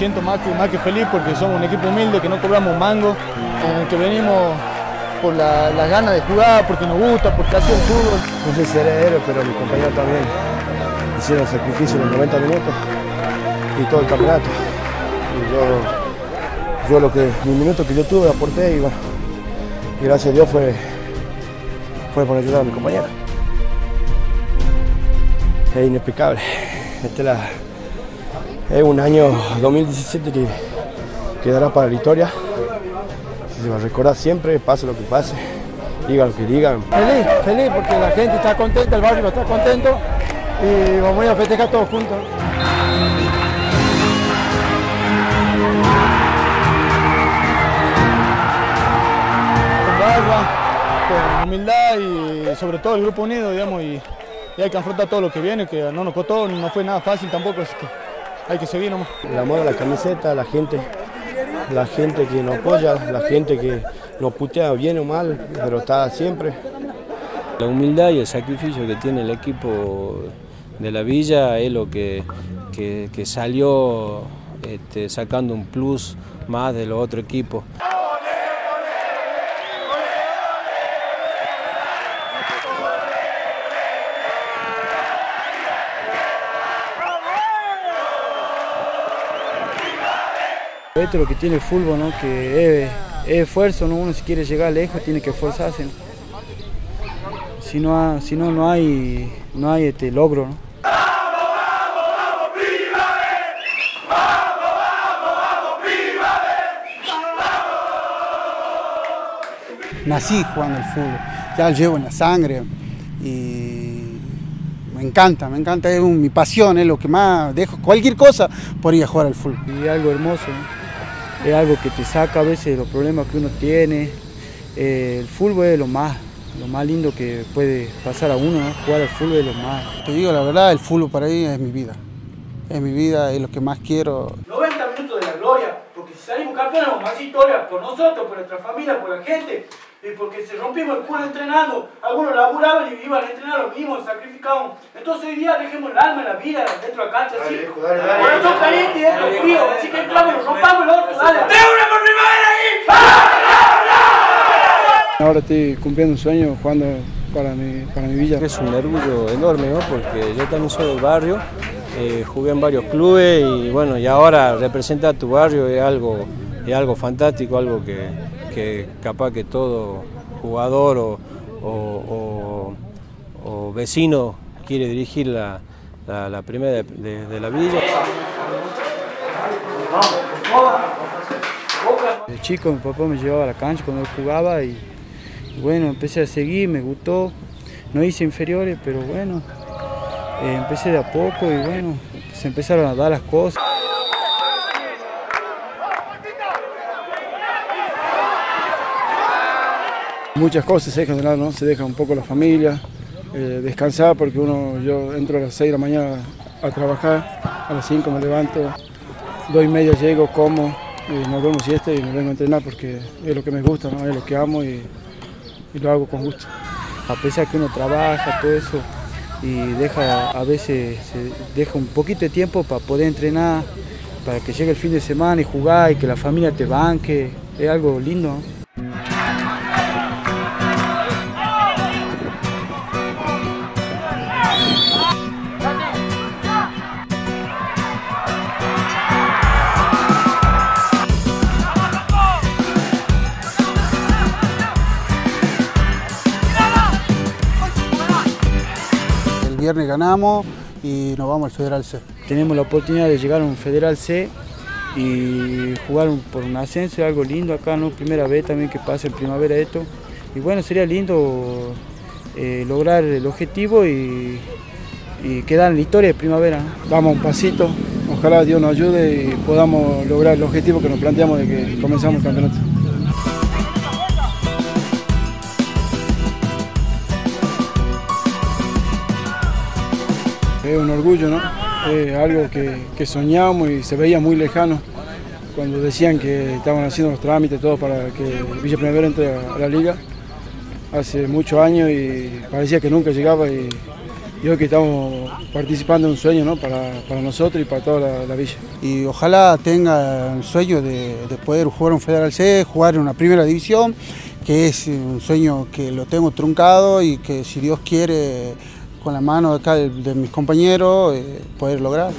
siento más que, más que feliz porque somos un equipo humilde, que no cobramos mango, que venimos por las la ganas de jugar, porque nos gusta, porque hace el fútbol. No sé si eres héroe, pero mi compañero también hicieron sacrificio en los 90 minutos y todo el campeonato. Yo, yo lo que, mis minutos que yo tuve aporté y, bueno, gracias a Dios fue, fue por ayudar a mi compañero. Es inexplicable. Este la, es un año 2017 que quedará para la historia. Se va a recordar siempre, pase lo que pase, diga lo que digan. Feliz, feliz porque la gente está contenta, el barrio está contento y vamos a festejar todos juntos. Con humildad y sobre todo el grupo unido, digamos, y, hay que afrontar todo lo que viene, que no nos costó, no fue nada fácil tampoco, hay que seguir nomás. El amor a la camiseta, la gente, la gente que nos apoya, la gente que nos putea bien o mal, pero está siempre. La humildad y el sacrificio que tiene el equipo de la villa es lo que, que, que salió este, sacando un plus más de los otros equipos. Es lo que tiene el fútbol, ¿no? que es, es esfuerzo, ¿no? uno si quiere llegar lejos tiene que esforzarse. ¿no? Si no, ha- si no, no hay, no hay este logro. ¿no? nací jugando al fútbol, ya lo llevo en la sangre y me encanta, me encanta, es un- mi pasión, es lo que más dejo, cualquier cosa por ir a jugar al fútbol. Y es algo hermoso, ¿no? Es algo que te saca a veces de los problemas que uno tiene. Eh, el fútbol es lo más, lo más lindo que puede pasar a uno, ¿no? jugar al fútbol es lo más. Te digo la verdad, el fútbol para mí es mi vida, es mi vida, es lo que más quiero. 90 minutos de la gloria, porque si salimos campeones, más historia por nosotros, por nuestra familia, por la gente, y porque se rompimos el culo entrenando, algunos laburaban y iban a entrenar lo mismo, sacrificaban. Entonces hoy día dejemos el alma, la vida dentro de la cancha, así. Corazón caliente y dentro frío, así que entramos, rompamos el otro, dale. ¡De una por primavera ahí! Ahora estoy cumpliendo un sueño jugando para mi, para mi villa. Es un orgullo enorme, ¿no? porque yo también soy del barrio, eh, jugué en varios clubes y bueno, y ahora representar tu barrio es algo, es algo fantástico, algo que, que capaz que todo jugador o, o- vecino quiere dirigir la, la- primera de, la villa. De chico mi papá me llevaba a la cancha cuando jugaba y, y bueno, empecé a seguir, me gustó. No hice inferiores, pero bueno, eh, empecé de a poco y bueno, se empezaron a dar las cosas. Muchas cosas se dejan de lado, ¿no? Se deja un poco la familia, eh, descansar porque uno, yo entro a las 6 de la mañana a trabajar, a las 5 me levanto, dos y media llego, como, y me duermo siesta y me vengo a entrenar porque es lo que me gusta, ¿no? Es lo que amo y, y lo hago con gusto. A pesar que uno trabaja, todo eso, y deja, a veces se deja un poquito de tiempo para poder entrenar, para que llegue el fin de semana y jugar y que la familia te banque, es algo lindo. Viernes ganamos y nos vamos al Federal C. Tenemos la oportunidad de llegar a un Federal C y jugar un- por un ascenso, es algo lindo acá, ¿no? Primera vez también que pasa en primavera esto. Y bueno, sería lindo eh, lograr el objetivo y, y quedar en la historia de primavera. ¿no? Damos un pasito, ojalá Dios nos ayude y podamos lograr el objetivo que nos planteamos de que comenzamos el campeonato. Es un orgullo, ¿no? Es algo que, que soñamos y se veía muy lejano cuando decían que estaban haciendo los trámites todo para que Villa Primavera entre a, la liga hace muchos años y parecía que nunca llegaba y, y hoy que estamos participando en un sueño ¿no? para, para nosotros y para toda la, la villa. Y ojalá tenga el sueño de, de poder jugar un Federal C, jugar en una primera división, que es un sueño que lo tengo truncado y que si Dios quiere, con la mano acá de, de mis compañeros, eh, poder lograr.